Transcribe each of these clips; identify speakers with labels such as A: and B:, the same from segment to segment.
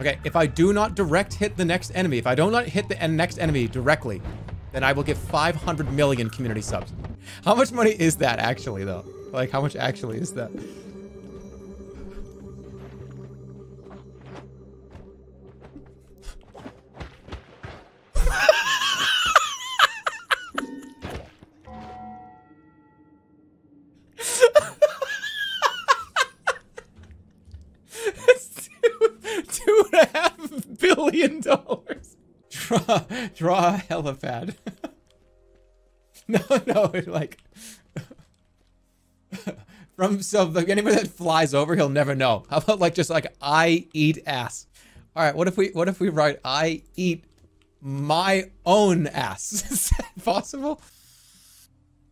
A: Okay, if I do not direct hit the next enemy, if I do not hit the next enemy directly, then I will get 500 million community subs. How much money is that actually, though? Like, how much actually is that? Draw, a helipad. no, no, like from so like anybody that flies over, he'll never know. How about like just like I eat ass? All right, what if we what if we write I eat my own ass? Is that possible?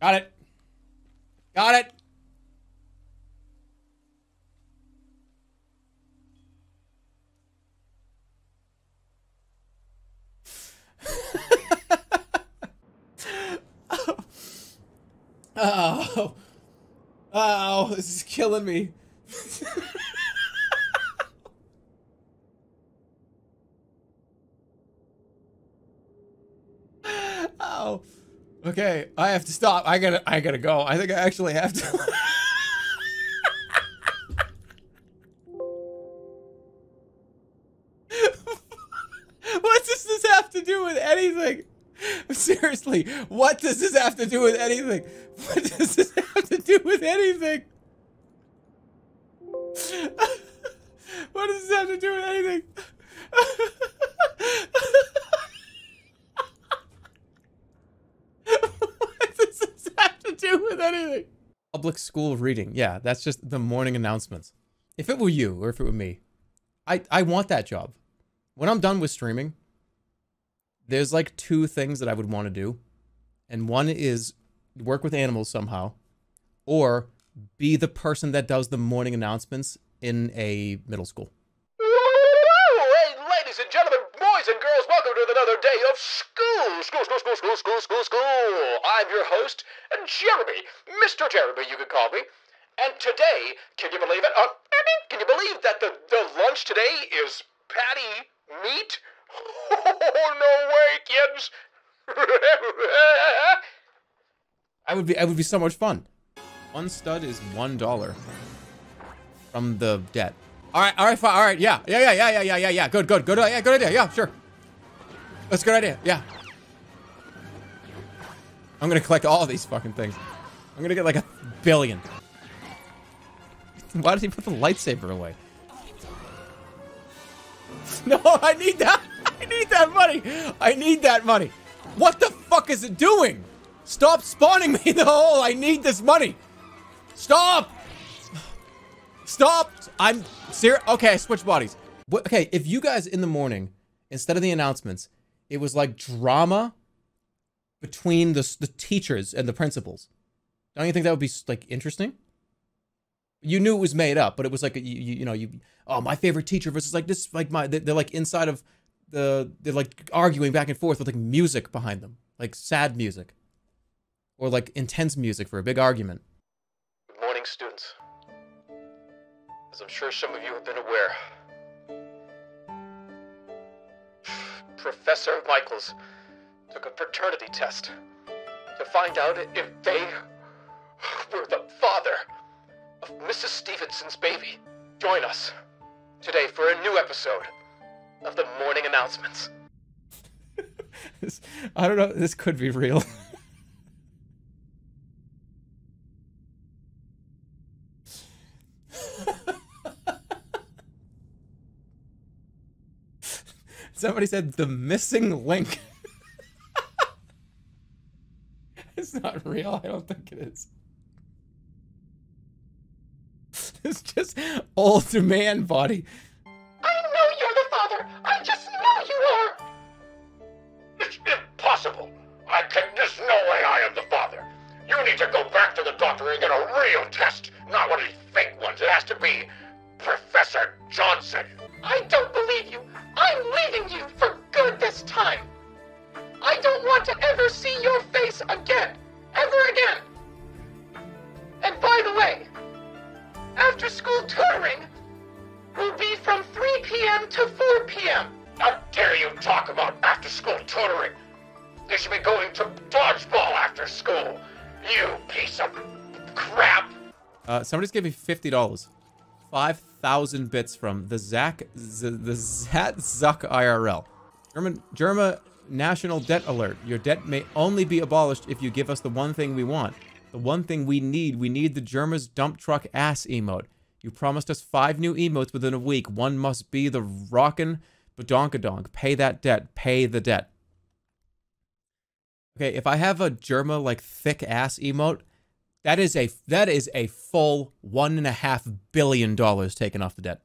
A: Got it. Got it. Oh. Oh, this is killing me. oh. Okay, I have to stop. I gotta I gotta go. I think I actually have to. anything? Seriously, what does this have to do with anything? What does this have to do with anything? what does this have to do with anything? what does this have to do with anything? Public school reading. Yeah, that's just the morning announcements. If it were you or if it were me, I, I want that job. When I'm done with streaming, there's like two things that I would want to do. And one is work with animals somehow, or be the person that does the morning announcements in a middle school.
B: Hey, ladies and gentlemen, boys and girls, welcome to another day of school. School, school, school, school, school, school, school. I'm your host, Jeremy, Mr. Jeremy, you could call me. And today, can you believe it? Uh, can you believe that the, the lunch today is patty meat? Oh, no way, kids.
A: I would be I would be so much fun. One stud is one dollar from the debt. All right, all right, fine, all right, yeah, yeah, yeah, yeah, yeah, yeah, yeah, yeah. Good, good, good, yeah, good idea. Yeah, sure. That's a good idea. Yeah. I'm gonna collect all these fucking things. I'm gonna get like a billion. Why did he put the lightsaber away? No, I need that. I need that money. I need that money. What the fuck is it doing? Stop spawning me in the hole. I need this money. Stop. Stop. I'm serious. Okay, switch bodies. What, okay, if you guys in the morning, instead of the announcements, it was like drama between the, the teachers and the principals. Don't you think that would be like interesting? You knew it was made up, but it was like you, you, you know you oh my favorite teacher versus like this like my they're like inside of the they're like arguing back and forth with like music behind them like sad music or like intense music for a big argument.
B: Good morning, students. As I'm sure some of you have been aware, Professor Michaels took a paternity test to find out if they were the father of Mrs. Stevenson's baby. Join us today for a new episode of the morning announcements.
A: I don't know. This could be real. Somebody said the missing link. it's not real. I don't think it is. It's just old man body.
B: I am the father. You need to go back to the doctor and get a real test, not one of these fake ones. It has to be Professor Johnson. I don't believe you. I'm leaving you for good this time. I don't want to ever see your face again. Ever again. And by the way, after school tutoring will be from 3 p.m. to 4 4 p.m. How dare you talk about after school tutoring? You should be going to dodgeball after school. You piece of crap.
A: Uh, somebody's giving me fifty dollars, five thousand bits from the Zach, Z, the Zat Zuck IRL. German, Jerma National Debt Alert. Your debt may only be abolished if you give us the one thing we want, the one thing we need. We need the Jerma's dump truck ass emote. You promised us five new emotes within a week. One must be the rockin' badonkadonk. Pay that debt. Pay the debt. Okay, if I have a Jerma like thick ass emote, that is a that is a full one and a half billion dollars taken off the debt.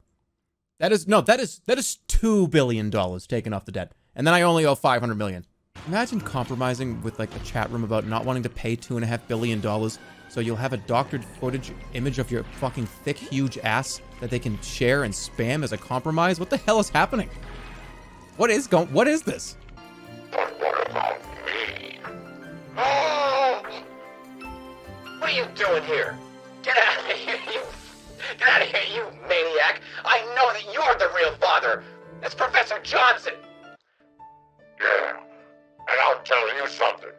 A: That is no, that is that is two billion dollars taken off the debt, and then I only owe five hundred million. Imagine compromising with like the chat room about not wanting to pay two and a half billion dollars, so you'll have a doctored footage image of your fucking thick, huge ass that they can share and spam as a compromise. What the hell is happening? What is going? What is this?
B: But what about me? Oh! What are you doing here? Get out of here, you... Get out of here, you maniac! I know that you're the real father! It's Professor Johnson! Yeah, and I'll tell you something.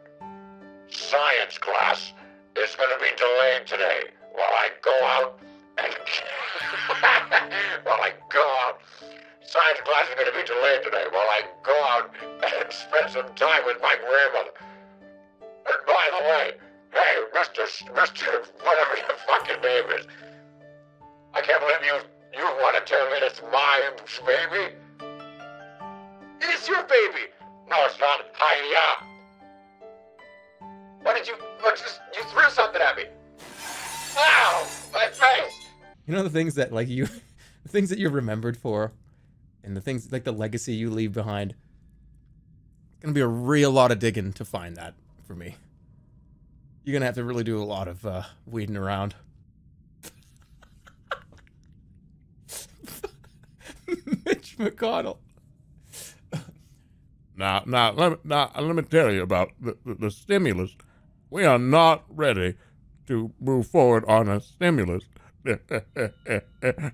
B: Science class is gonna be delayed today while I go out and... while I go out Science class is going to be delayed today while I go out and spend some time with my grandmother. And by the way, hey, Mr. Mr. whatever your fucking name is, I can't believe you you want to tell me it's my baby. It is your baby. No, it's not. Hiya. What did you? What just? You threw something at me. Ow! My face.
A: You know the things that like you, the things that you're remembered for, and the things like the legacy you leave behind. It's gonna be a real lot of digging to find that for me. You're gonna have to really do a lot of uh, weeding around. Mitch McConnell.
C: Now, now, let now, let me tell you about the, the, the stimulus. We are not ready to move forward on a stimulus.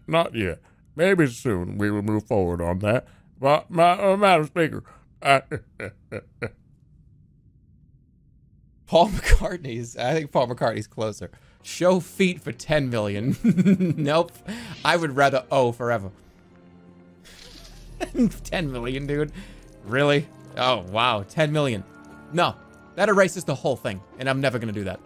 C: not yet. Maybe soon we will move forward on that. But, my, uh, Madam Speaker, I,
A: Paul McCartney's. I think Paul McCartney's closer. Show feet for 10 million. nope. I would rather O forever. 10 million, dude. Really? Oh, wow. 10 million. No. That erases the whole thing, and I'm never going to do that.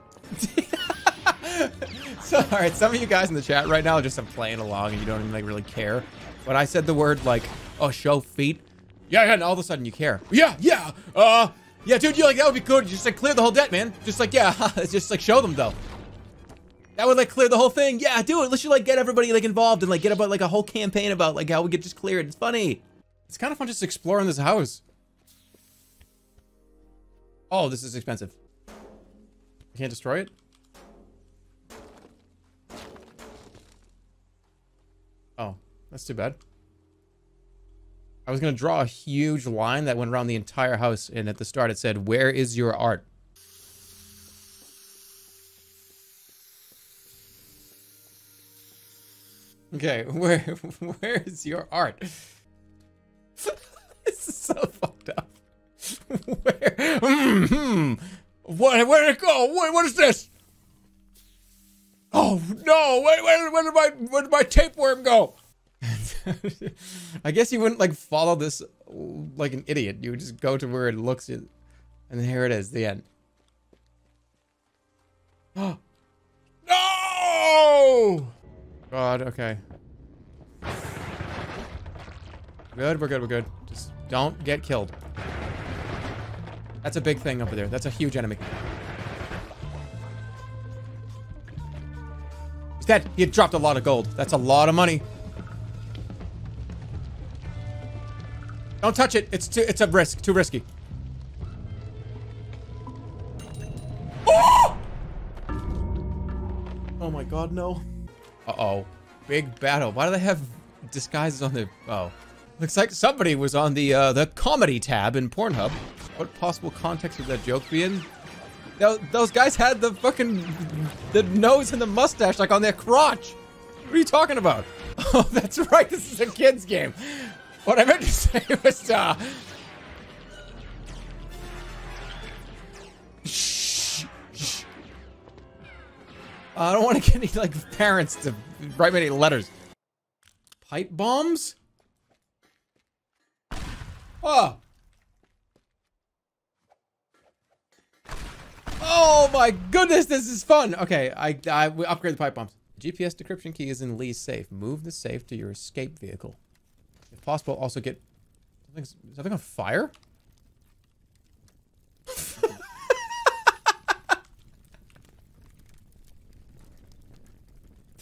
A: so, all right, some of you guys in the chat right now are just uh, playing along and you don't even like really care. But I said the word like, oh, show feet. Yeah, yeah, and all of a sudden you care. Yeah, yeah. Uh, yeah, dude, you like that would be good. Just like clear the whole debt, man. Just like yeah, just like show them though. That would like clear the whole thing. Yeah, do it. Let's just like get everybody like involved and like get about like a whole campaign about like how we could just clear it. It's funny. It's kind of fun just exploring this house. Oh, this is expensive. I can't destroy it. Oh, that's too bad. I was gonna draw a huge line that went around the entire house, and at the start it said, "Where is your art?" Okay, where where is your art? this is so fucked up. where? Mm hmm. What? Where did it go? What, what is this? Oh no! Where, where, where did my where did my tapeworm go? I guess you wouldn't like follow this like an idiot. You would just go to where it looks, and here it is, the end. no! God, okay. Good, we're good, we're good. Just don't get killed. That's a big thing over there. That's a huge enemy. He's dead. He dropped a lot of gold. That's a lot of money. Don't touch it. It's too. It's a risk. Too risky. Oh! Oh my god, no. Uh-oh. Big battle. Why do they have disguises on the... Oh. Looks like somebody was on the, uh, the comedy tab in Pornhub. What possible context would that joke be in? Those, those guys had the fucking... The nose and the mustache, like, on their crotch. What are you talking about? Oh, that's right. This is a kid's game. What I meant to say was, uh... Shh. I don't want to get any, like, parents to write me any letters. Pipe bombs? Oh. Oh my goodness, this is fun. Okay, I, I upgrade the pipe bombs. GPS decryption key is in Lee's safe. Move the safe to your escape vehicle. Possible, also get something, something on fire?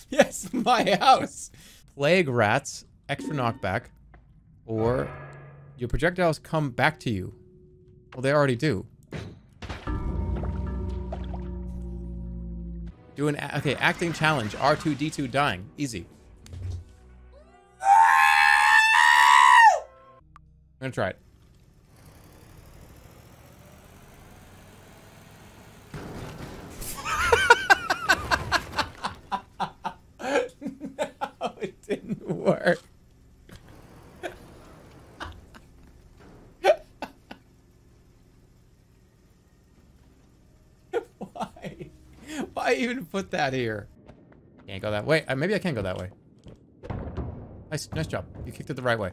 A: yes, my house. Plague rats, extra knockback, or your projectiles come back to you. Well, they already do. Do an okay acting challenge. R2D2 dying. Easy. I'm gonna try it. no, it didn't work. Why? Why even put that here? Can't go that way. Uh, maybe I can go that way. Nice, nice job. You kicked it the right way.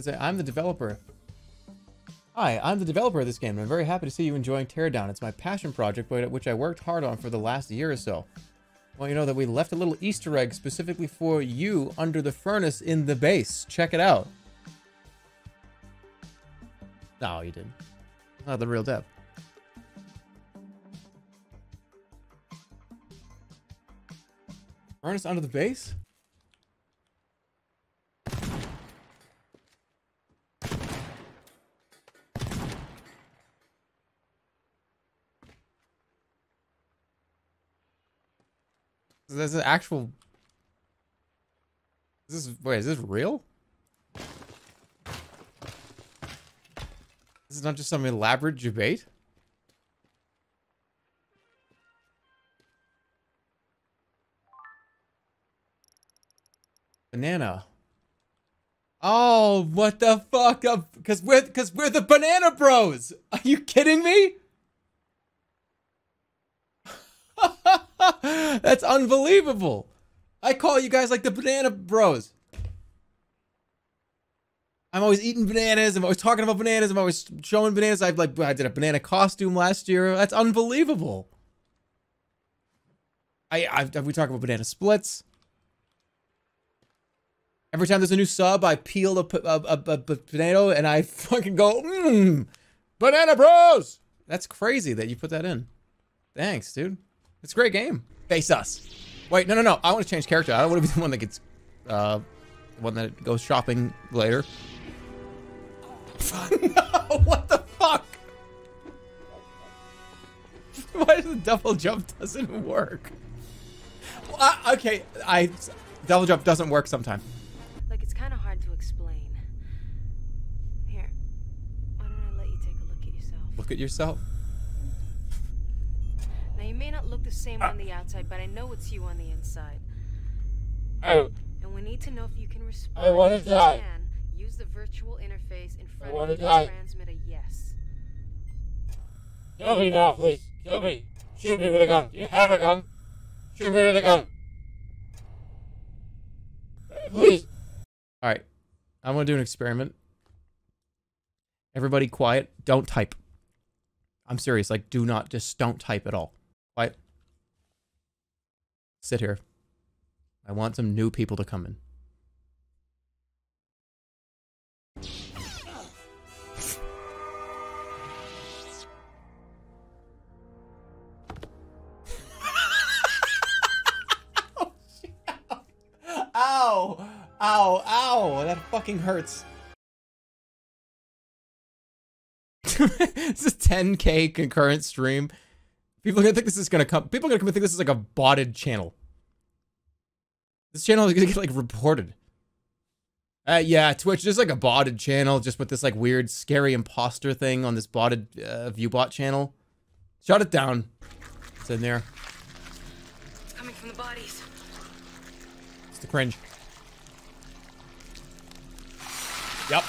A: Is it? I'm the developer. Hi, I'm the developer of this game, and I'm very happy to see you enjoying Teardown. It's my passion project, but which I worked hard on for the last year or so. Well, you know that we left a little Easter egg specifically for you under the furnace in the base. Check it out. No, you didn't. Not the real dev. Furnace under the base? Is this an actual... Is this... Wait, is this real? This is not just some elaborate debate? Banana. Oh, what the fuck? Because we're, cause we're the Banana Bros! Are you kidding me? That's unbelievable. I call you guys like the banana bros. I'm always eating bananas. I'm always talking about bananas. I'm always showing bananas. I've like I did a banana costume last year. That's unbelievable. I I we talk about banana splits. Every time there's a new sub, I peel a, a, a, a potato and I fucking go, mmm, banana bros. That's crazy that you put that in. Thanks, dude. It's a great game. Face us. Wait, no, no, no. I want to change character. I don't want to be the one that gets, uh, the one that goes shopping later. no, what the fuck? Why does the double jump doesn't work? Well, okay, I double jump doesn't work sometimes.
D: Like it's kind of hard to explain. Here, why don't I let you take a look at yourself?
A: Look at yourself.
D: Now you may not look the same on the outside, but I know it's you on the inside.
C: Oh,
D: And we need to know if you can respond.
C: I wanna die.
D: can, use the virtual interface in front
C: wanna
D: of you
C: die.
D: transmit a yes.
C: kill me now, please. Kill me. Shoot me with a gun. You have a gun. Shoot me with a gun. Please.
A: All right, I want to do an experiment. Everybody, quiet. Don't type. I'm serious. Like, do not just don't type at all. Sit here. I want some new people to come in. Ow! Ow! Ow! That fucking hurts. this is 10k concurrent stream. People are gonna think this is gonna come. People are gonna come and think this is like a botted channel. This channel is gonna get like reported. Uh, yeah, Twitch. There's like a botted channel just with this like weird, scary imposter thing on this botted uh, viewbot channel. Shut it down. It's in there.
D: It's coming from the bodies.
A: It's the cringe. Yep.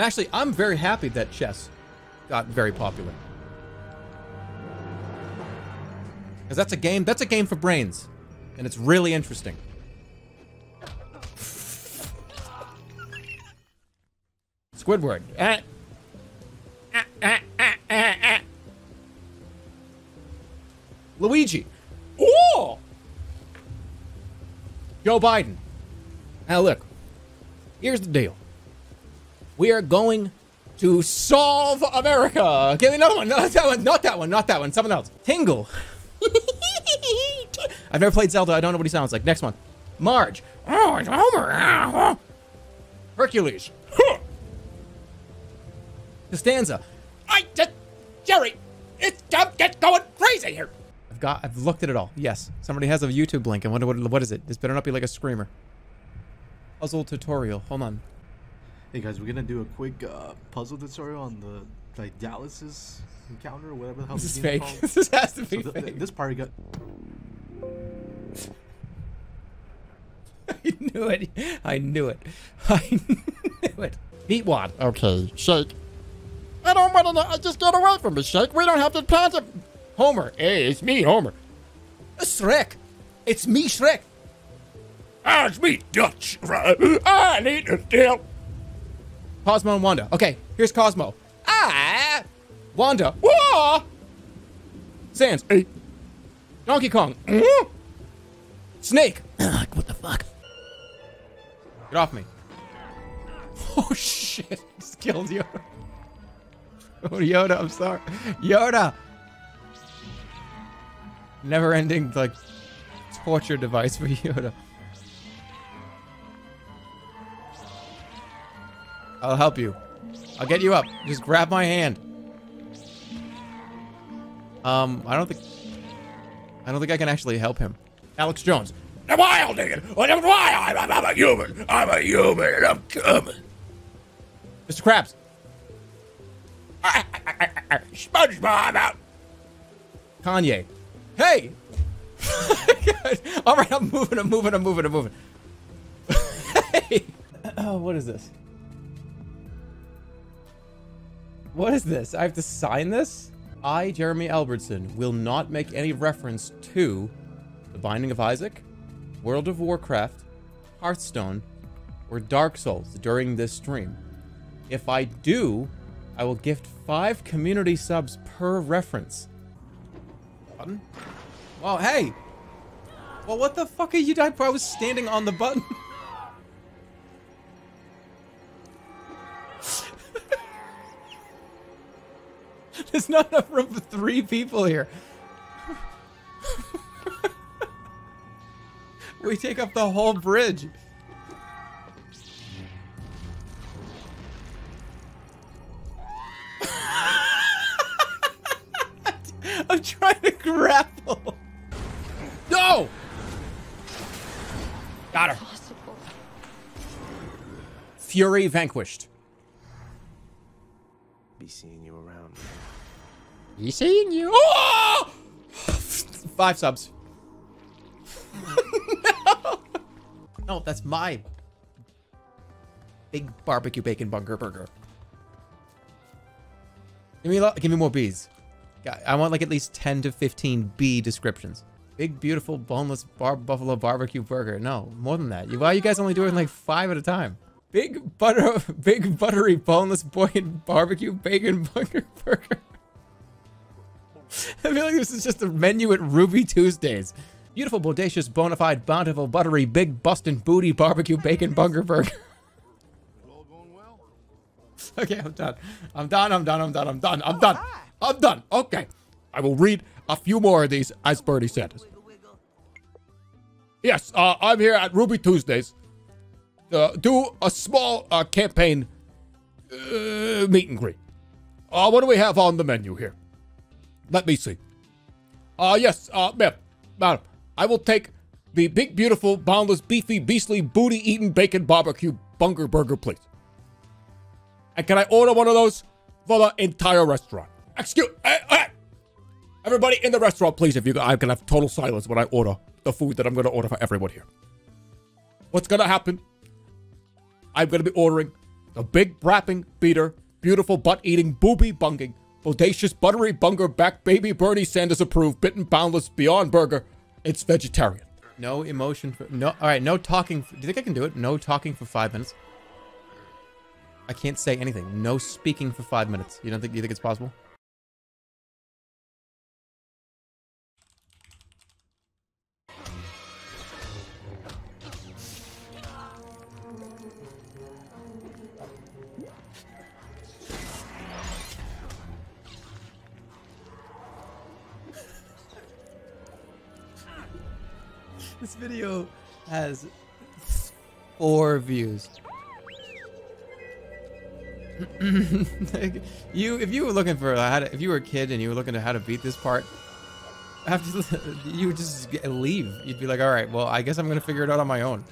A: And actually, I'm very happy that chess got very popular. Because that's a game, that's a game for brains. And it's really interesting. Squidward. Luigi. Oh! Joe Biden. Now look, here's the deal. We are going to solve America. Give me another one. Not that one. Not that one. Not that one. Someone else. Tingle. I've never played Zelda. I don't know what he sounds like. Next one. Marge. Oh, it's Homer. Hercules. Costanza. I just, Jerry, it's get going crazy here. I've got, I've looked at it all. Yes, somebody has a YouTube link. I wonder what, what is it? This better not be like a screamer. Puzzle tutorial. Hold on.
E: Hey guys, we're gonna do a quick uh, puzzle tutorial on the like Daedalus encounter or whatever the hell
A: This is fake.
E: called.
A: this has to
E: So
A: be
E: th- th-
A: fake.
E: this party got.
A: I knew it. I knew it. I knew it. Beat wad.
C: Okay, Shake. I don't want to. Know. I just get away from me, Shake. We don't have to plant it.
A: Homer.
C: Hey, it's me, Homer.
A: Shrek. It's me, Shrek.
C: Ah, it's me, Dutch. I need to deal.
A: Cosmo and Wanda. Okay, here's Cosmo. Ah! Wanda. Whoa! Sans.
C: Hey,
A: Donkey Kong.
C: mm,
A: Snake.
C: what the fuck?
A: Get off me. Oh shit. Just killed Yoda. Oh Yoda, I'm sorry. Yoda! Never ending like torture device for Yoda. I'll help you. I'll get you up. Just grab my hand. Um, I don't think I don't think I can actually help him. Alex Jones.
C: The wild nigga. Oh, why I'm, I'm, I'm a human. I'm a human and I'm coming.
A: Mr. Krabs.
C: SpongeBob out.
A: Kanye. Hey! All right, I'm moving, I'm moving, I'm moving, I'm moving. hey! Oh, what is this? What is this? I have to sign this? I, Jeremy Elbertson, will not make any reference to The Binding of Isaac, World of Warcraft, Hearthstone, or Dark Souls during this stream. If I do, I will gift five community subs per reference. Button? Well, hey! Well, what the fuck are you? I was standing on the button. There's not enough room for three people here. we take up the whole bridge. I'm trying to grapple. No! Got her. Fury vanquished.
F: Be seeing you around.
A: You seeing you? Oh! Five subs. no! No, that's my big barbecue bacon bunker burger. Give me, a lot- give me more bees. I want like at least 10 to 15 bee descriptions. Big, beautiful, boneless bar buffalo barbecue burger. No, more than that. Why are you guys only doing like five at a time? Big butter, big buttery, boneless boy barbecue bacon bunker burger. I feel like this is just a menu at Ruby Tuesdays. Beautiful, bodacious, bona fide, bountiful, buttery, big, bustin' booty barbecue bacon bunker burger. okay, I'm done. I'm done. I'm done. I'm done. I'm done. I'm done. I'm done. Okay. I will read. a few more of these as Bernie Sanders. Yes, uh, I'm here at Ruby Tuesdays. Uh, do a small uh, campaign uh, meet and greet. Uh, what do we have on the menu here? Let me see. Uh, yes, uh, ma'am, madam, I will take the big, beautiful, boundless, beefy, beastly, booty-eating bacon barbecue bunger burger, please. And can I order one of those for the entire restaurant? Excuse, eh, eh. everybody in the restaurant, please. If you, I can have total silence when I order the food that I'm going to order for everyone here. What's going to happen? I'm going to be ordering a big wrapping beater, beautiful butt eating, booby bunging, bodacious, buttery bunger back baby Bernie Sanders approved, bitten boundless beyond burger. It's vegetarian. No emotion. For, no. All right. No talking. Do you think I can do it? No talking for five minutes. I can't say anything. No speaking for five minutes. You don't think? You think it's possible? Video has four views. you, if you were looking for how to, if you were a kid and you were looking at how to beat this part, after you would just leave. You'd be like, all right, well, I guess I'm gonna figure it out on my own.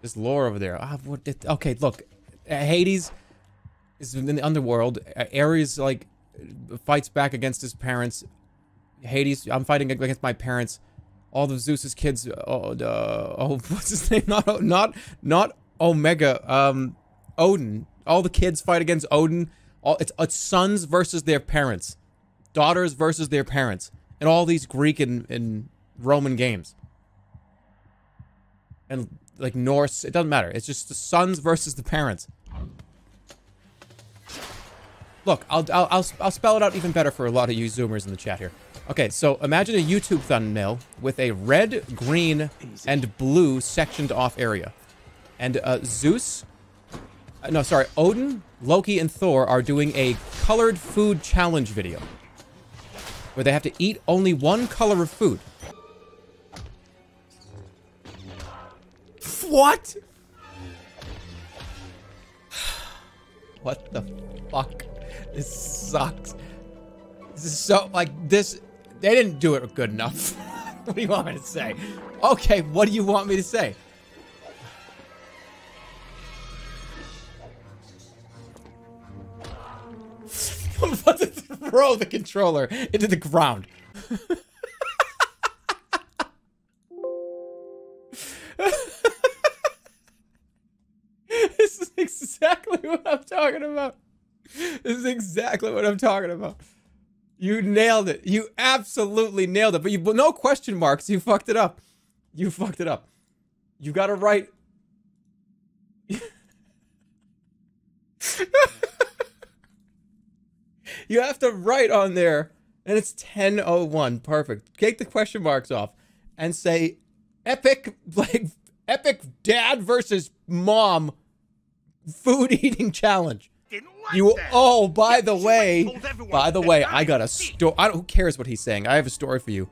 A: This lore over there. Ah, what? Did, okay, look, Hades is in the underworld. Ares like fights back against his parents. Hades, I'm fighting against my parents all of Zeus's kids. Oh, uh, oh, what's his name? Not not not Omega. Um, Odin. All the kids fight against Odin. All it's it's sons versus their parents, daughters versus their parents, and all these Greek and, and Roman games. And like Norse, it doesn't matter. It's just the sons versus the parents. Look, I'll, I'll, I'll, I'll spell it out even better for a lot of you Zoomers in the chat here. Okay, so imagine a YouTube thumbnail with a red, green, and blue sectioned off area. And uh, Zeus, uh, no, sorry, Odin, Loki, and Thor are doing a colored food challenge video. Where they have to eat only one color of food. What? What the fuck? This sucks. This is so, like, this they didn't do it good enough. what do you want me to say? Okay, what do you want me to say? About to throw the controller into the ground. this is exactly what I'm talking about. This is exactly what I'm talking about. You nailed it. You absolutely nailed it. But you no question marks. You fucked it up. You fucked it up. You got to write. you have to write on there, and it's 10:01. Perfect. Take the question marks off, and say, "Epic like epic dad versus mom food eating challenge." You oh, by the way, by the way, I got a story. Who cares what he's saying? I have a story for you.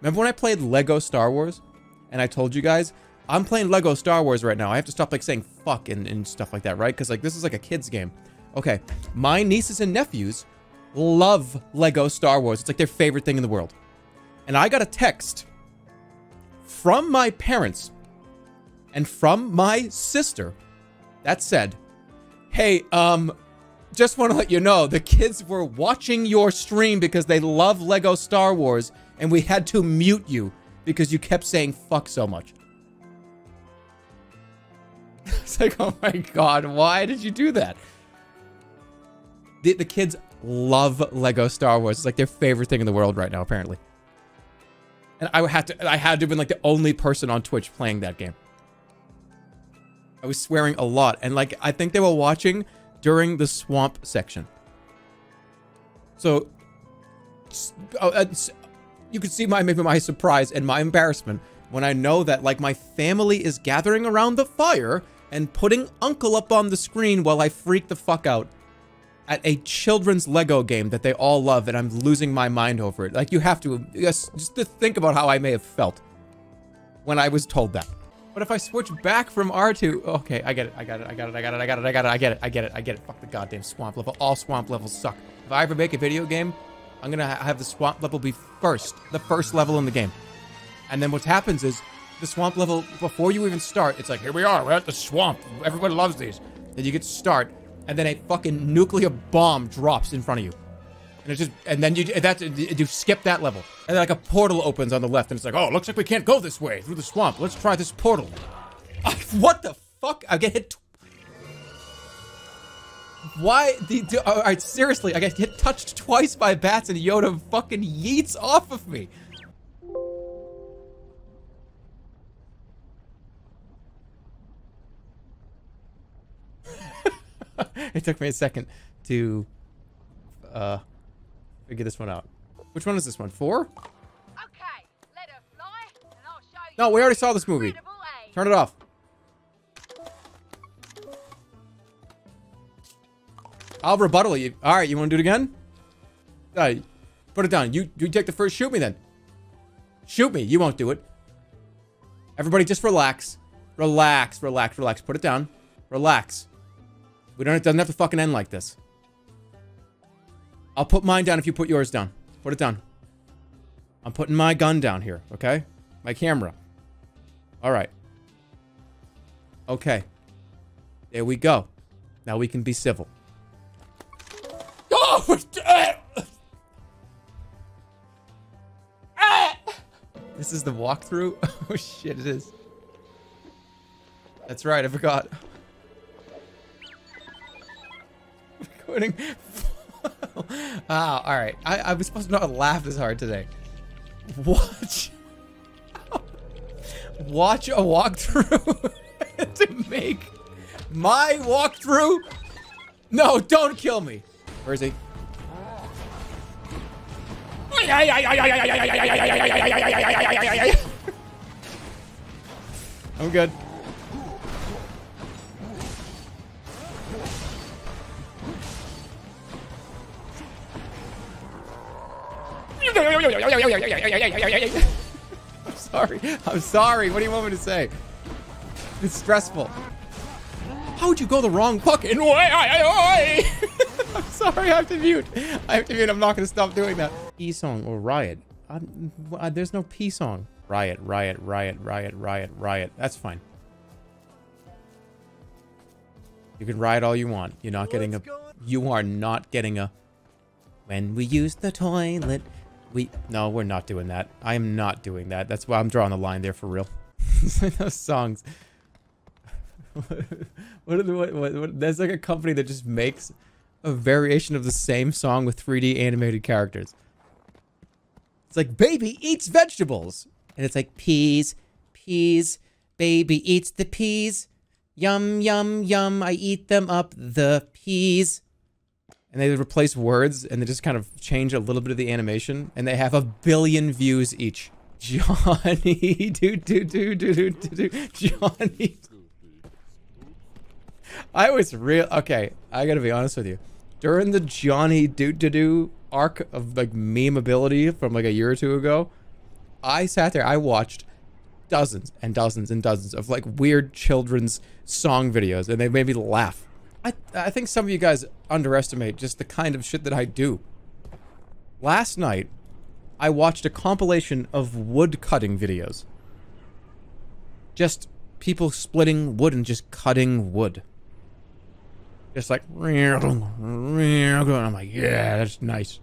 A: Remember when I played Lego Star Wars, and I told you guys I'm playing Lego Star Wars right now. I have to stop like saying fuck and, and stuff like that, right? Because like this is like a kids game. Okay, my nieces and nephews love Lego Star Wars. It's like their favorite thing in the world. And I got a text from my parents and from my sister that said, "Hey, um, just want to let you know the kids were watching your stream because they love Lego Star Wars, and we had to mute you because you kept saying fuck so much. it's like, oh my god, why did you do that? The, the kids love Lego Star Wars. It's like their favorite thing in the world right now, apparently. And I had to I had to have been like the only person on Twitch playing that game. I was swearing a lot. And like I think they were watching during the swamp section. So, uh, uh you can see my maybe my surprise and my embarrassment when I know that like my family is gathering around the fire and putting Uncle up on the screen while I freak the fuck out at a children's Lego game that they all love, and I'm losing my mind over it. Like you have to just to think about how I may have felt when I was told that. But if I switch back from R2, okay, I get it, I got it, I got it, I got it, I got it, I got it, I get it, I get it, I get it. Fuck the goddamn swamp level. All swamp levels suck. If I ever make a video game, I'm gonna have the swamp level be first, the first level in the game. And then what happens is the swamp level before you even start, it's like here we are, we're at the swamp. Everybody loves these. Then you get start, and then a fucking nuclear bomb drops in front of you. And it's just, and then you that's you skip that level, and then like a portal opens on the left, and it's like, oh, it looks like we can't go this way through the swamp. Let's try this portal. I- what the fuck? I get hit. Why? The, the, all right, seriously, I get hit touched twice by bats, and Yoda fucking yeets off of me. it took me a second to uh figure this one out. Which one is this one? Four?
F: Okay, let her fly, and I'll show you.
A: No, we already saw this movie. Turn it off. I'll rebuttal you. All right, you want to do it again? Uh, put it down. You you take the first. Shoot me then. Shoot me. You won't do it. Everybody, just relax. Relax. Relax. Relax. Put it down. Relax. We don't. It doesn't have to fucking end like this. I'll put mine down if you put yours down. Put it down. I'm putting my gun down here. Okay. My camera. All right. Okay. There we go. Now we can be civil. Oh! This is the walkthrough? Oh shit, it is. That's right, I forgot. Recording. ah, alright. I, I was supposed to not laugh this hard today. Watch. Watch a walkthrough to make my walkthrough. No, don't kill me. Where is he? I'm good. I'm sorry. I'm sorry. What do you want me to say? It's stressful. How would you go the wrong fucking way? I'm sorry. I have to mute. I have to mute. I'm not going to stop doing that. E song or riot. I'm, uh, there's no P song. Riot, riot, riot, riot, riot, riot. That's fine. You can riot all you want. You're not getting a. You are not getting a. When we use the toilet, we. No, we're not doing that. I am not doing that. That's why I'm drawing the line there for real. Those songs. what are the what, what, what? There's like a company that just makes a variation of the same song with 3D animated characters. It's like baby eats vegetables, and it's like peas, peas. Baby eats the peas. Yum yum yum. I eat them up the peas. And they replace words and they just kind of change a little bit of the animation, and they have a billion views each. Johnny, do do do do do do do. Johnny. I was real okay. I gotta be honest with you. During the Johnny Doo Doo Doo arc of like meme ability from like a year or two ago, I sat there. I watched dozens and dozens and dozens of like weird children's song videos, and they made me laugh. I I think some of you guys underestimate just the kind of shit that I do. Last night, I watched a compilation of wood cutting videos. Just people splitting wood and just cutting wood. Just like, and I'm like, yeah, that's nice.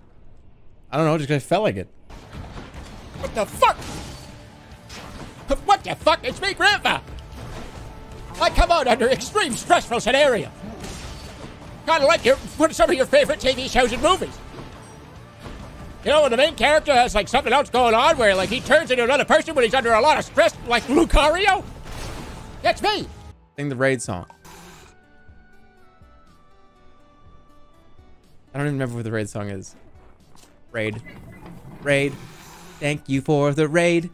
A: I don't know, just 'cause I felt like it. What the fuck? What the fuck? It's me, Grandpa! I come out under extreme stressful scenario. Kind of like your, what are some of your favorite TV shows and movies. You know, when the main character has like something else going on where like he turns into another person when he's under a lot of stress, like Lucario? That's me! Sing the raid song. I don't even remember what the raid song is. Raid. Raid. Thank you for the raid.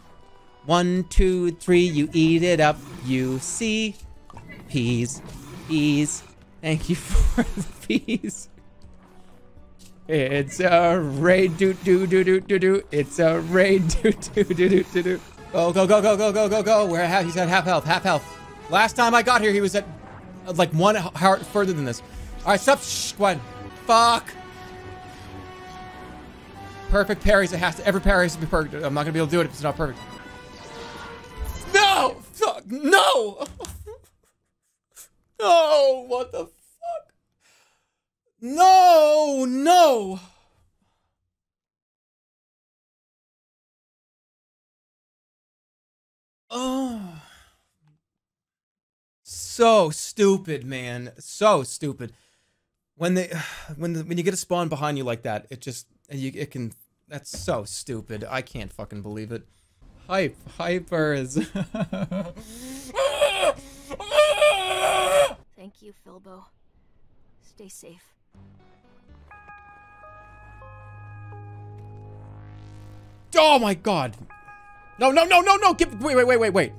A: One, two, three, you eat it up. You see. Peas. Peas. Thank you for the peas. It's a raid do do do do do do. It's a raid do do do do do do. Go go go go go go go go. Where he's at half health, half health. Last time I got here, he was at uh, like one heart further than this. All right, stop. Shh, Gwen. Fuck. Perfect parries. It has to. Every parry has to be perfect. I'm not gonna be able to do it if it's not perfect. No! Fuck! No! no! What the fuck? No! No! Oh. So stupid, man. So stupid. When they, when the, when you get a spawn behind you like that, it just you it can. That's so stupid. I can't fucking believe it. Hype, hypers.
D: Thank you, Filbo. Stay safe.
A: oh my god. No, no, no, no, no. Give, wait, wait, wait, wait, wait.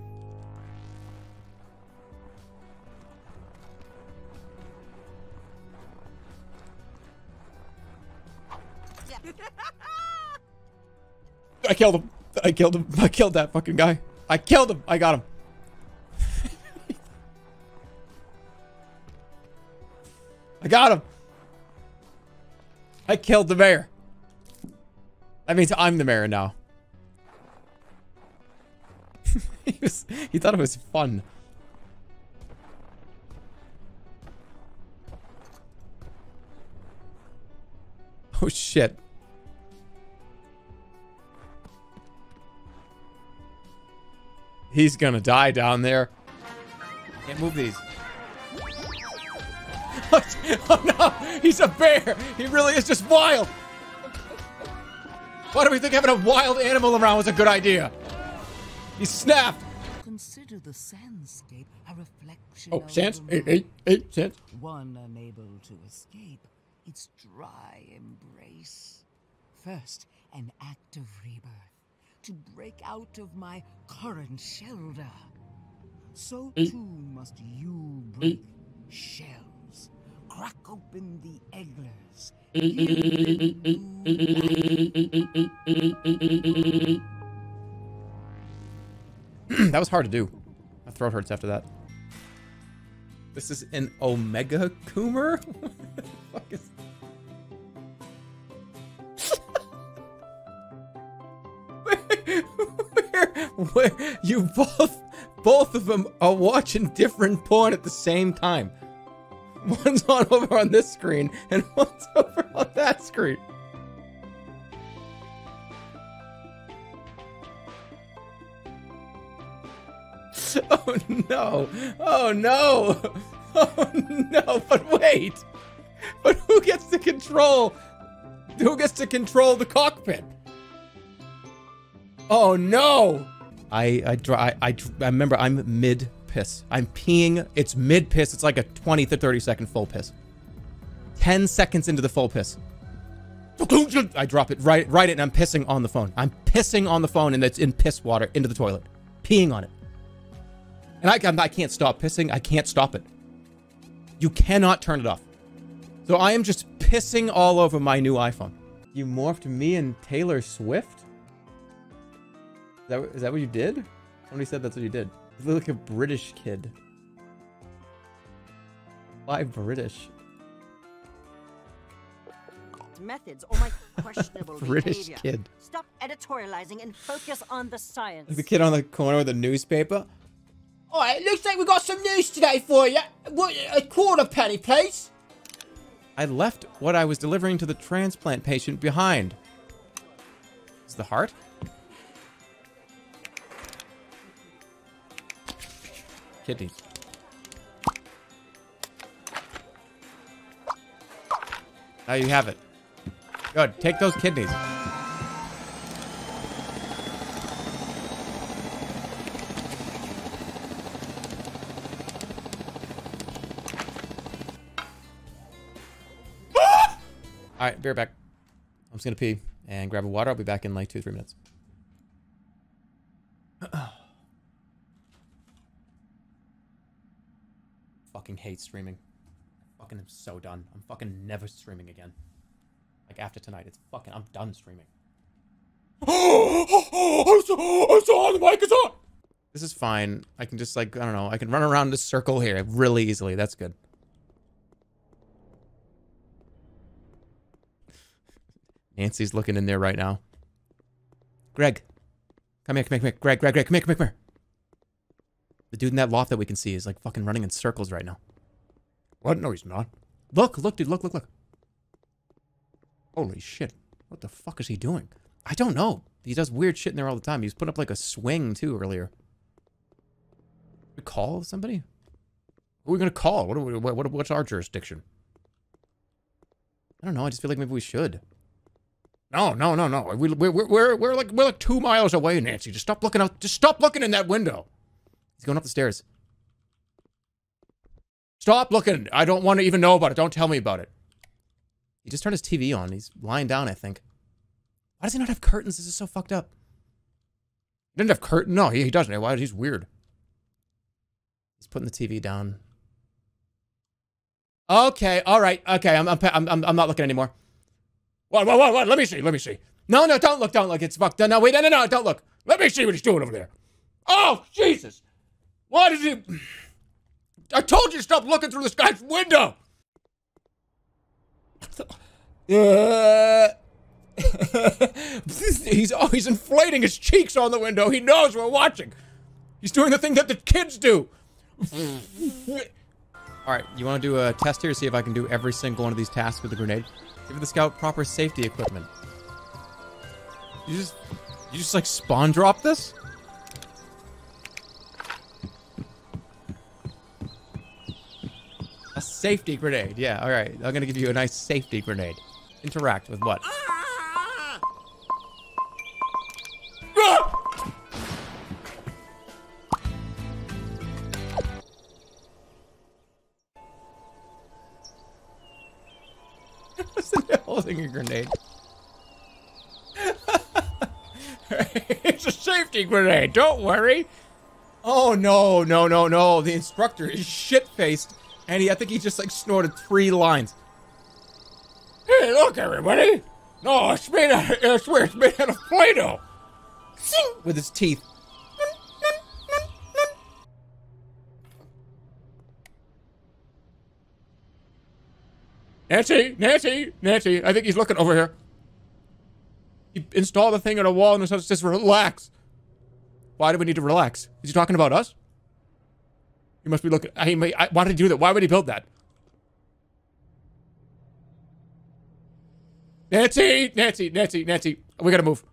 A: I killed him. I killed him. I killed that fucking guy. I killed him. I got him. Got him. I killed the mayor. That means I'm the mayor now. he, was, he thought it was fun. Oh shit. He's gonna die down there. Can't move these. oh no! He's a bear! He really is just wild! Why do we think having a wild animal around was a good idea? He snapped!
G: Consider the sandscape a reflection
A: Oh,
G: the
A: Eight, eight, eight, Sans?
G: one unable to escape its dry embrace. First, an act of rebirth to break out of my current shelter. So too must you break shells, crack open the egglers.
A: that was hard to do. My throat hurts after that. This is an Omega Coomer? What the fuck is... where, where, where, you both, both of them are watching different porn at the same time. One's on over on this screen, and one's over on that screen. Oh no! Oh no! Oh no! But wait! But who gets to control? Who gets to control the cockpit? Oh no! I I I, I, I remember I'm mid piss. I'm peeing. It's mid piss. It's like a 20 to 30 second full piss. 10 seconds into the full piss. I drop it right right and I'm pissing on the phone. I'm pissing on the phone and it's in piss water into the toilet. Peeing on it. And I, I can't stop pissing. I can't stop it. You cannot turn it off. So I am just pissing all over my new iPhone. You morphed me and Taylor Swift? Is that, is that what you did? Somebody said that's what you did. You look like a British kid. Why British?
H: methods or my questionable
A: British
H: behavior.
A: kid.
H: Stop editorializing and focus on the science.
A: Like the kid on the corner with the newspaper. Alright, looks like we got some news today for you. What, a quarter penny, please. I left what I was delivering to the transplant patient behind. Is the heart? Kidneys. Now you have it. Good. Take those kidneys. All right, be right back. I'm just gonna pee and grab a water. I'll be back in like two, three minutes. fucking hate streaming. Fucking am so done. I'm fucking never streaming again. Like after tonight, it's fucking. I'm done streaming.
C: Oh, it's, it's on. The mic is on.
A: This is fine. I can just like I don't know. I can run around this circle here really easily. That's good. Nancy's looking in there right now. Greg, come here, come here, come here. Greg, Greg, Greg, come here, come here, come here. The dude in that loft that we can see is like fucking running in circles right now.
C: What? No, he's not.
A: Look, look, dude, look, look, look. Holy shit. What the fuck is he doing? I don't know. He does weird shit in there all the time. He was putting up like a swing too earlier. We call somebody? Who are we gonna call? What, we, what, what what's our jurisdiction? I don't know. I just feel like maybe we should.
C: No, no, no, no. We, we, we're, we're, we're like we're like two miles away, Nancy. Just stop looking out. Just stop looking in that window.
A: He's going up the stairs.
C: Stop looking. I don't want to even know about it. Don't tell me about it.
A: He just turned his TV on. He's lying down, I think. Why does he not have curtains? This is so fucked up.
C: He didn't have curtain. No, he, he doesn't. Why? He's weird.
A: He's putting the TV down. Okay, all right. Okay, I'm I'm I'm, I'm not looking anymore.
C: What, what, what, what? Let me see. Let me see.
A: No, no, don't look. Don't look. It's fucked. No, wait, no, no, no, don't look.
C: Let me see what he's doing over there. Oh, Jesus. Why did he... I told you to stop looking through this guy's window.
A: Uh, he's oh, he's inflating his cheeks on the window. He knows we're watching. He's doing the thing that the kids do. All right, you want to do a test here? To see if I can do every single one of these tasks with the grenade. Give the scout proper safety equipment. You just, you just like spawn drop this? Safety grenade. Yeah, all right. I'm gonna give you a nice safety grenade. Interact with what? holding a grenade.
C: it's a safety grenade. Don't worry.
A: Oh no, no, no, no! The instructor is shit faced, and he I think he just like snorted three lines.
C: Hey, look, everybody! No, it's made out. Of, I swear, it's made out of Play-Doh.
A: Sing with his teeth.
C: Nancy, Nancy, Nancy, I think he's looking over here. He installed the thing on a wall and says, just relax. Why do we need to relax? Is he talking about us? He must be looking. I, may, I, why did he do that? Why would he build that? Nancy, Nancy, Nancy, Nancy, we gotta move.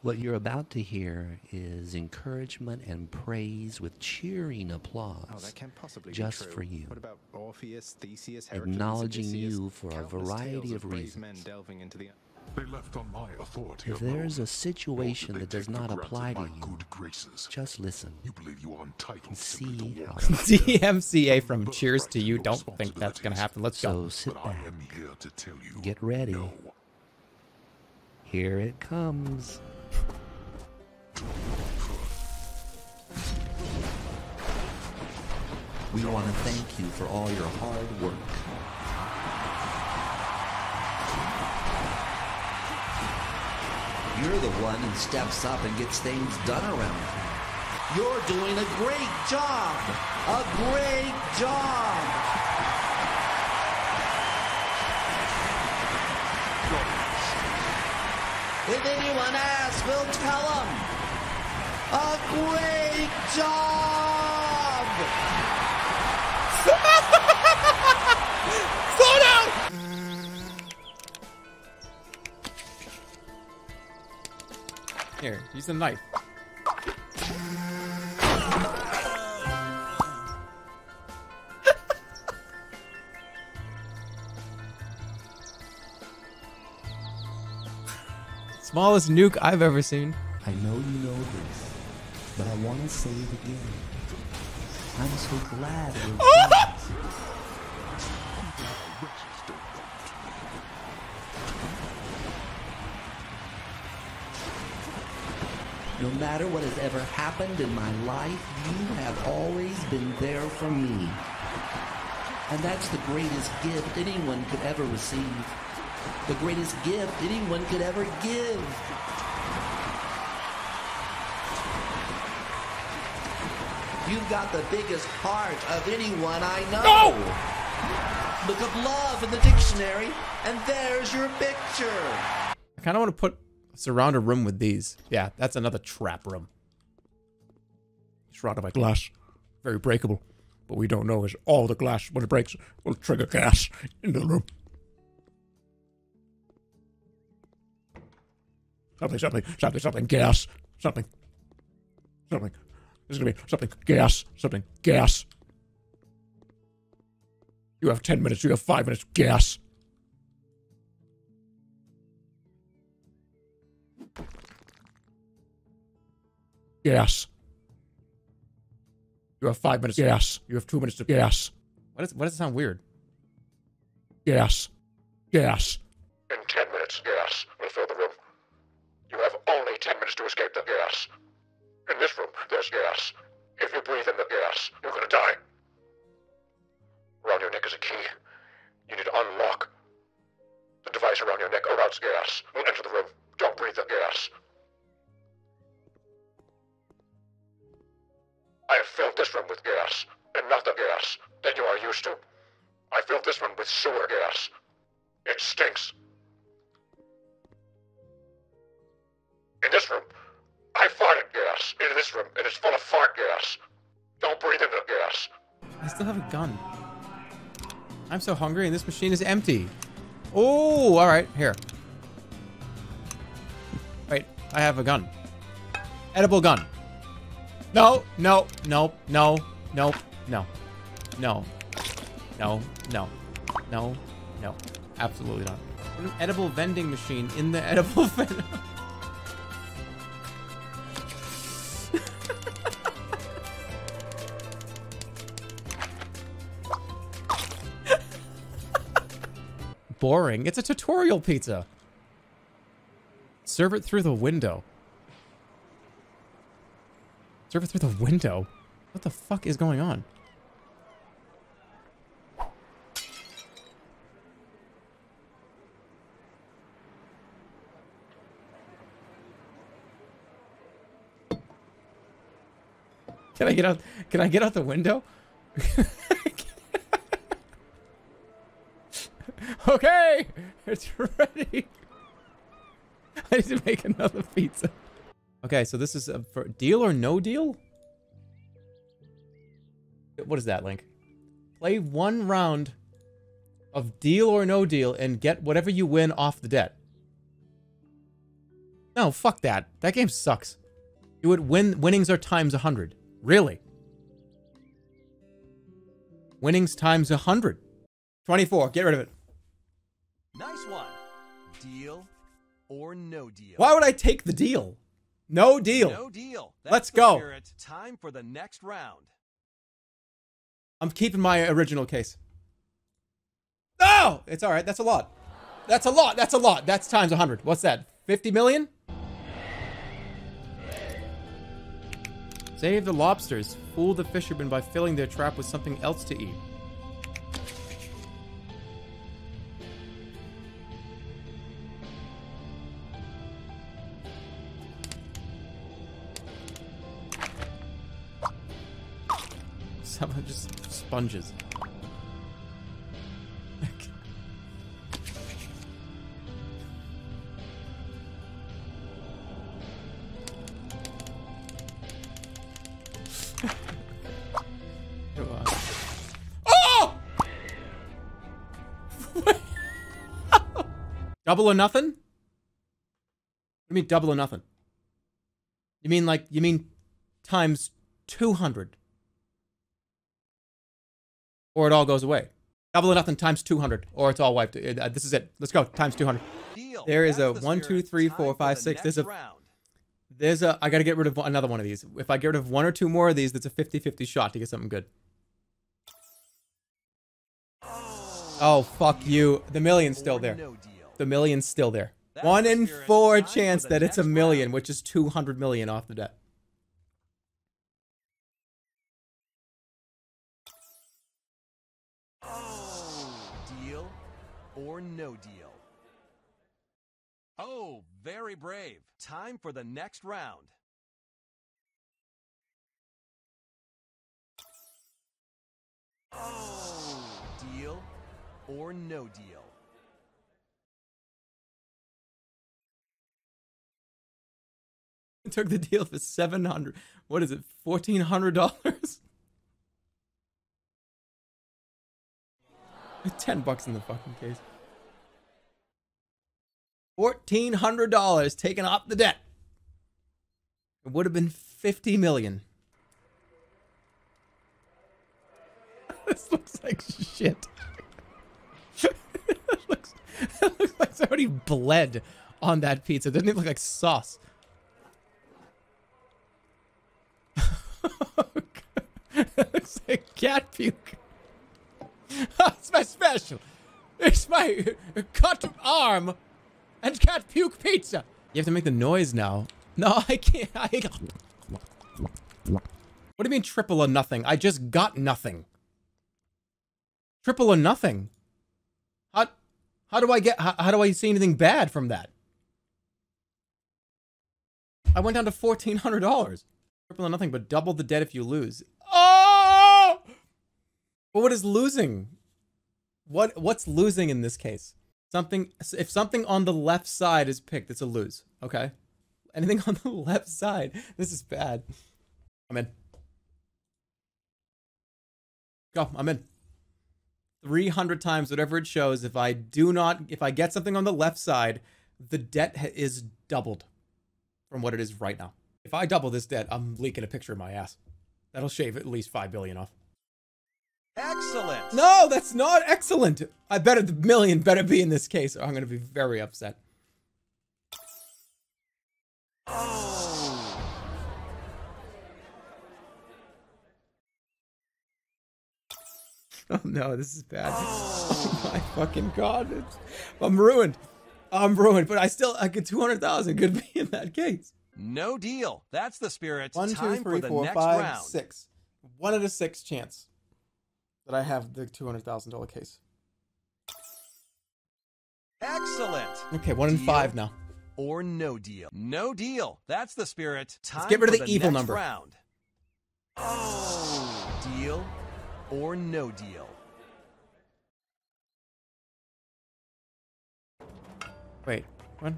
I: What you're about to hear is encouragement and praise with cheering applause.
J: Oh, that can't possibly
I: just
J: be true.
I: for you.
J: What about Orpheus, Theseus, Heracles,
I: Acknowledging
J: Odysseus?
I: you for a variety
J: tales
I: of
J: brave
I: reasons.
J: Men delving into the
B: They left on my authority
I: If there's a situation that does not apply to
B: my
I: you,
B: good graces.
I: just listen.
B: You believe you are entitled
I: and
B: simply
I: see
B: to
I: how
B: walk
I: it
B: out there
A: DMCA from Cheers to You. Don't think that's gonna happen. Let's
I: So
A: go.
I: sit
B: But I
I: back,
B: am here to tell you.
I: get ready.
B: No.
I: Here it comes. We want to thank you for all your hard work. You're the one who steps up and gets things done around here. You're doing a great job. A great job. If anyone asks, we'll tell them. A great job.
A: Here, use the knife. Smallest nuke I've ever seen.
I: I know you know this, but I want to say it again. I'm so glad matter what has ever happened in my life, you have always been there for me. And that's the greatest gift anyone could ever receive. The greatest gift anyone could ever give. You've got the biggest heart of anyone I know. Look up love in the dictionary, and there's your picture.
A: I kind of want to put surround a room with these. Yeah, that's another trap room. Surrounded by glass, very breakable. What we don't know is all the glass when it breaks will trigger gas in the room. Something, something, something, something, gas, something, something. This is gonna be something, gas, something, gas. You have 10 minutes, you have 5 minutes, gas. Gas. You have 5 minutes, Yes. You have 2 minutes to Yes. What, is, what does it sound weird? Gas. Gas.
B: In ten minutes, gas will fill the room. You have only ten minutes to escape the gas. In this room, there's gas. If you breathe in the gas, you're gonna die. Around your neck is a key. You need to unlock. The device around your neck arouts gas. Will enter the room. Don't breathe the gas. I have filled this room with gas, and not the gas that you are used to. I filled this room with sewer gas. It stinks. In this room, I farted gas. In this room, it is full of fart gas. Don't breathe in the gas.
A: I still have a gun. I'm so hungry and this machine is empty. Oh, all right, here. Wait, I have a gun. Edible gun. No, no, no, no, no, no, no, no, no, no, no, absolutely not. An edible vending machine in the edible vending. Boring. It's a tutorial pizza. Serve it through the window. Serve it through the window? What the fuck is going on? Can I get out? Can I get out the window? okay, it's ready. I need to make another pizza. Okay, so this is a for deal or no deal? What is that, Link? Play one round of deal or no deal and get whatever you win off the debt. No, fuck that. That game sucks. You would win winnings are times 100. Really? Winnings times 100. 24. Get rid of it.
K: Nice one. Deal or no deal?
A: Why would I take the deal? No deal.
K: No deal.
A: Let's go.
K: spirit. Time for the next round.
A: I'm keeping my original case. No! It's all right. That's a lot. That's a lot. That's a lot. That's times 100. What's that? 50 million? Save the lobsters. Fool the fishermen by filling their trap with something else to eat. Some are just sponges. Double or nothing? What do you mean double or nothing? You mean like, you mean times 200? Or it all goes away. Double or nothing times 200, or it's all wiped. Uh, this is it. Let's go. Times 200.
K: Deal.
A: There is a
K: That's the
A: one, two, three, four,
K: for
A: five,
K: the
A: six. There's a
K: round.
A: there's a I gotta get rid of another one of these. If I get rid of one or two more of these, that's a 50-50 shot to get something good. Oh fuck you. The million's still there.
K: No.
A: The million's still there. One in four chance that it's a million,
K: round.
A: which is 200 million off the debt.
K: No deal? Oh, very brave. Time for the next round. Oh, deal or no deal?
A: took the deal for 700 what is it $1400 10 bucks in the fucking case $1400 taken off the debt. It would have been 50 million. This looks like shit. It, looks, it looks like somebody bled on that pizza. Doesn't even look like sauce? It looks like cat puke. it's my special. It's my cut arm and cat puke pizza. You have to make the noise now. No, I can't. I... What do you mean triple or nothing? I just got nothing. Triple or nothing? How, how do I get, how, how do I see anything bad from that? I went down to $1,400. Triple or nothing, but double the debt if you lose. Oh! But what is losing? What what's losing in this case? Something if something on the left side is picked, it's a lose. Okay? Anything on the left side. This is bad. I'm in. Go, I'm in. 300 times whatever it shows if I do not if I get something on the left side, the debt is doubled from what it is right now. If I double this debt, I'm leaking a picture of my ass. That'll shave at least 5 billion off.
K: Excellent.
A: No, that's not excellent. I bet a million better be in this case, or I'm going to be very upset.
K: Oh.
A: Oh no, this is bad. Oh, my fucking god. It's, I'm ruined. I'm ruined, but I still, I get 200,000 could be in that case.
K: No deal. That's the spirit.
A: One, two,
K: Time
A: three,
K: for the
A: four,
K: next
A: five,
K: round.
A: six. One out of six chance that I have the $200,000 case.
K: Excellent.
A: Okay, one in five now.
K: Or no deal. No deal. That's the spirit. Time
A: get rid of
K: for
A: the evil
K: next
A: number.
K: Round. Oh, deal or no deal.
A: Wait, what?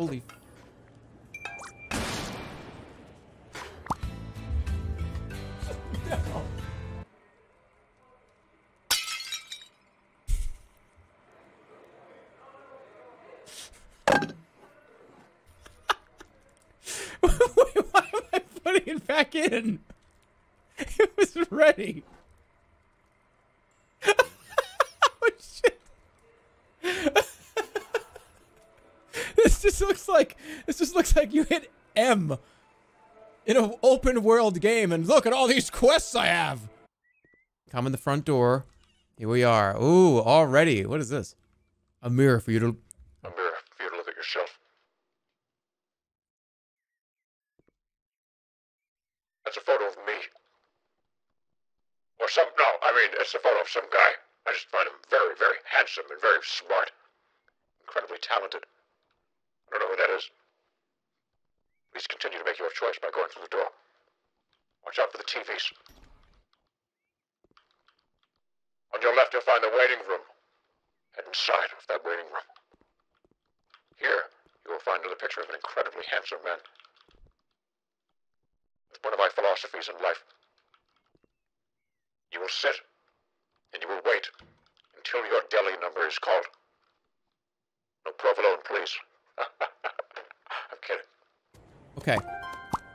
A: Holy. Wait, why am I putting it back in? It was ready. oh shit. this just looks like this just looks like you hit M in an open world game and look at all these quests I have. Come in the front door. Here we are. Ooh, already. What is this? A mirror for you to
B: A mirror for you to look at yourself. That's a photo of me. Or some, no, I mean, it's a photo of some guy. I just find him very, very handsome and very smart. Incredibly talented. I don't know who that is. Please continue to make your choice by going through the door. Watch out for the TVs. On your left, you'll find the waiting room. Head inside of that waiting room. Here, you will find another picture of an incredibly handsome man. It's one of my philosophies in life. You will sit, and you will wait until your deli number is called. No provolone, please.
A: Okay.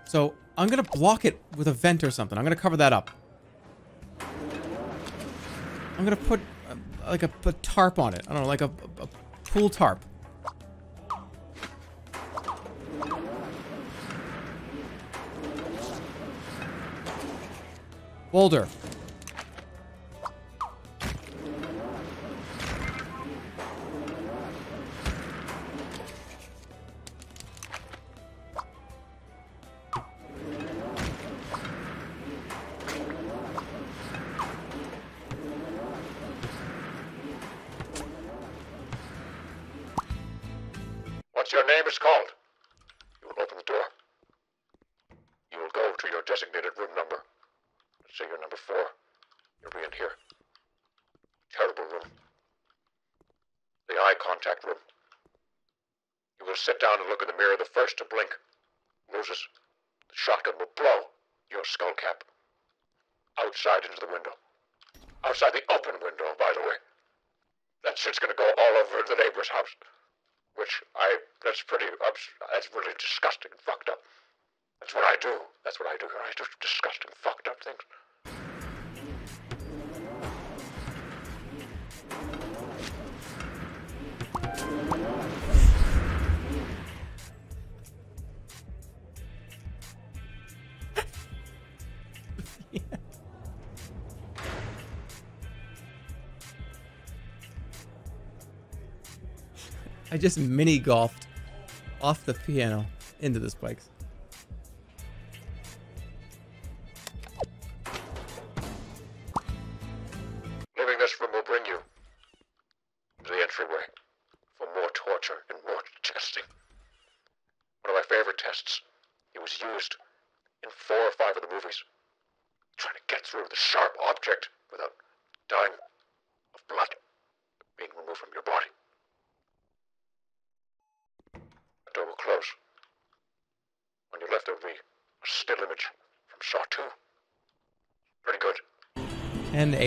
A: So I'm gonna block it with a vent or something. I'm gonna cover that up. I'm gonna put uh, like a, a tarp on it. I don't know, like a, a, a pool tarp. Boulder.
B: To blink. Loses. The shotgun will blow your skull cap. Outside into the window. Outside the open window, by the way. That shit's gonna go all over the neighbor's house. Which I, that's pretty, that's really disgusting and fucked up. That's what I do. That's what I do. I do disgusting,
A: I just mini golfed off the piano into the spikes.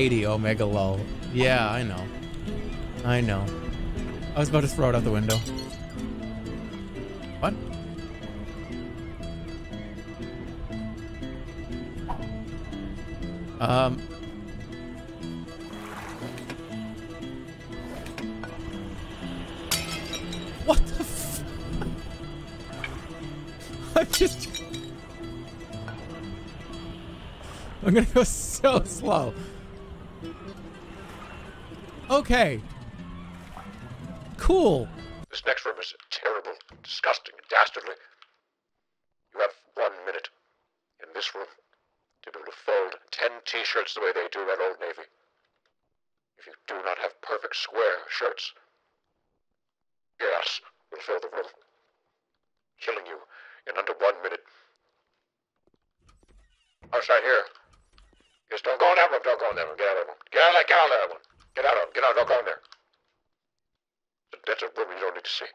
A: 1080 Omega Lull. Yeah, I know. I know. I was about to throw it out the window. What? Um. What the f- I'm just. I'm gonna go so slow. Okay. Cool.
B: This next room is terrible, disgusting, dastardly. You have one minute in this room to be able to fold ten t-shirts the way they do at Old Navy. If you do not have perfect square shirts, gas will fill the room, killing you in under one minute. Outside here. Just don't go in that room, don't go in that room, get out of that room. Get out of that, get out of that one. Get out of get out, don't go in there. That's a room you don't need to see.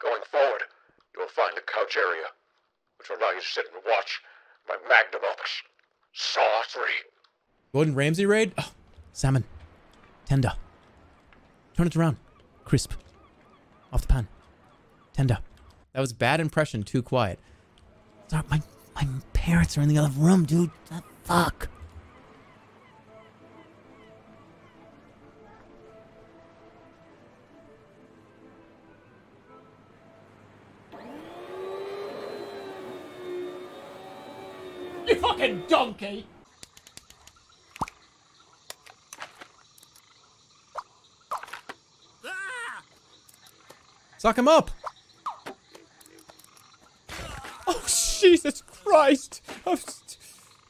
B: Going forward, you will find the couch area, which will allow you to sit and watch my magnum opus, Saw 3.
A: Gordon Ramsay raid? Oh, salmon. Tender. Turn it around. Crisp. Off the pan. Tender. That was bad impression, too quiet. Sorry, my, my parents are in the other room, dude. Fuck.
C: You fucking donkey!
A: Suck him up. Oh, Jesus Christ. Oh, st-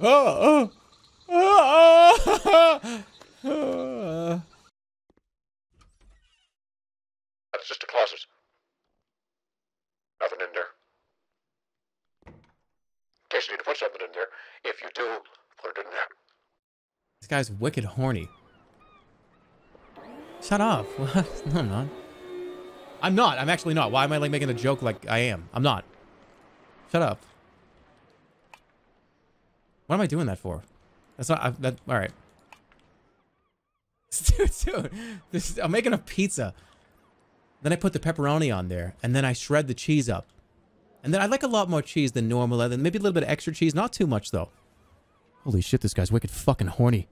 A: oh, oh, oh, oh.
B: That's just a closet. Nothing in there. Case need to put something in there, if you do, put it in there.
A: This guy's wicked horny. Shut up. no, I'm not. I'm not. I'm actually not. Why am I like making a joke like I am? I'm not. Shut up. What am I doing that for? That's not. I, that. All right. Dude, dude, this is, I'm making a pizza. Then I put the pepperoni on there, and then I shred the cheese up. And then I like a lot more cheese than normal, and then maybe a little bit of extra cheese. Not too much though. Holy shit, this guy's wicked fucking horny.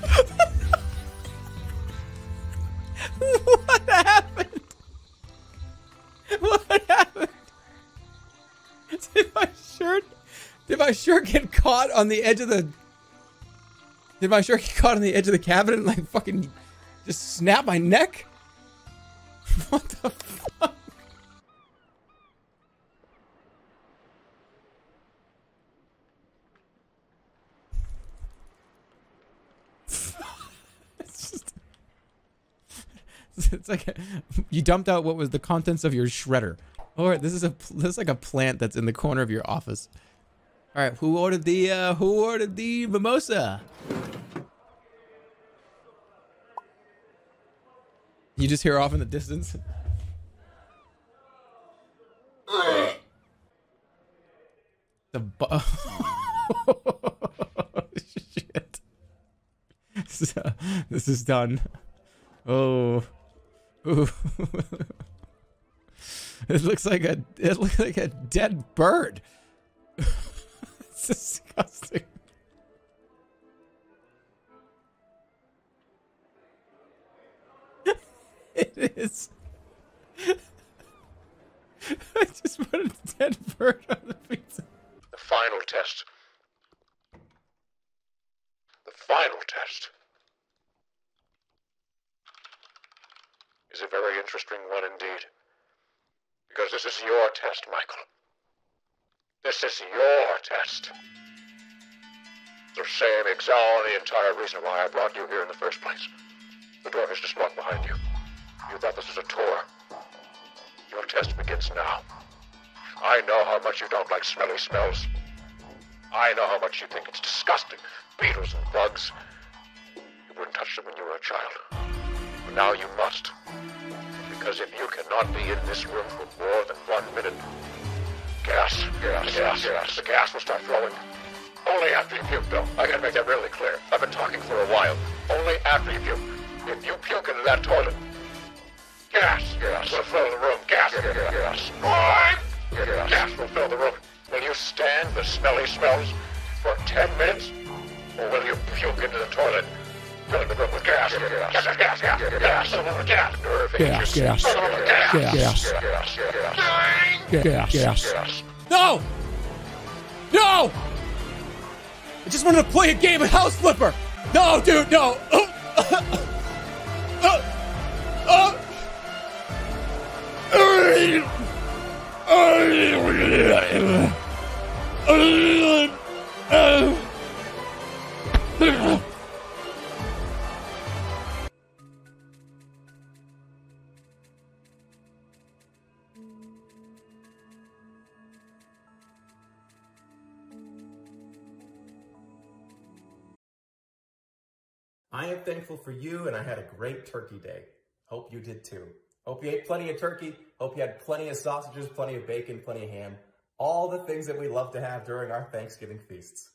A: what happened? What happened? Did my shirt did my shirt get caught on the edge of the... Did my shark get caught on the edge of the cabinet and like fucking just snap my neck? what the fuck? it's, just, it's like a, you dumped out what was the contents of your shredder. Or this is a this is like a plant that's in the corner of your office. All right, who ordered the uh, who ordered the mimosa? You just hear off in the distance. The bu- shit. This is, uh, this is done. Oh. Ooh. it looks like a it looks like a dead bird. it's disgusting. it is. I just put a dead bird on the pizza.
B: The final test. The final test is a very interesting one indeed. Because this is your test, Michael. This is your test. The same the entire reason why I brought you here in the first place. The door is just locked behind you. You thought this was a tour. Your test begins now. I know how much you don't like smelly smells. I know how much you think it's disgusting. Beetles and bugs. You wouldn't touch them when you were a child. But now you must. Because if you cannot be in this room for more than one minute, gas, gas, gas, gas, the gas will start flowing. Only after you puke, though. I gotta make that really clear. I've been talking for a while. Only after you puke. If you puke into that toilet, gas, gas will fill the room. Gas, gas, gas. Gas, gas will fill the room. Will you stand the smelly smells for ten minutes? Or will you puke into the toilet, gas? Gas,
C: gas,
B: gas, gas, gas,
C: gas.
B: Gas.
A: No! No! I just wanted to play a game of House Flipper! No, dude, no!
L: I am thankful for you, and I had a great turkey day. Hope you did too. Hope you ate plenty of turkey. Hope you had plenty of sausages, plenty of bacon, plenty of ham. All the things that we love to have during our Thanksgiving feasts.